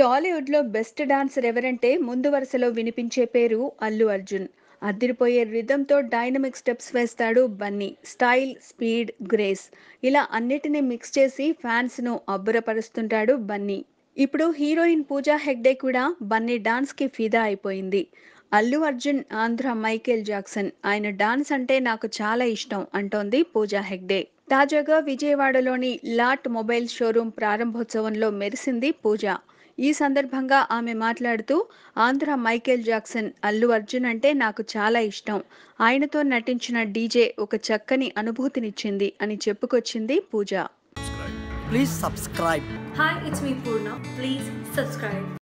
టాలీవుడ్లో best dancer ఎవరంటే ముందు వరుసలో వినిపించే పేరు అల్లు అర్జున్. అదిరిపోయే రిధంతో డైనమిక్ స్టెప్స్ వేస్తాడు బన్నీ. స్టైల్ స్పీడ్ గ్రేస్ ఇలా అన్నిటినీ మిక్స్ చేసి ఫ్యాన్స్ను అబ్బురపరుస్తుంటాడు బన్నీ. ఇప్పుడు హీరోయిన్ పూజా హెగ్డే కూడా బన్నీ డాన్స్కి ఫిదా అయిపోయింది. Allu Arjun Andhra Michael Jackson. ఆయన డాన్స్ అంటే నాకు చాలా ఇష్టం అంటోంది పూజా హెగ్డే. తాజాగా విజయవాడలోని లాట్ మొబైల్ షోరూం ప్రారంభోత్సవంలో మెరిసింది పూజ. ఈ సందర్భంగా ఆమె మాట్లాడుతూ ఆంధ్ర మైకేల్ జాక్సన్ అల్లు అర్జున్ అంటే నాకు చాలా ఇష్టం ఆయనతో నటించిన డీజే ఒక చక్కని అనుభూతినిచ్చింది అని చెప్పుకొచ్చింది పూజ Please subscribe. Hi, it's me Purna. Please subscribe.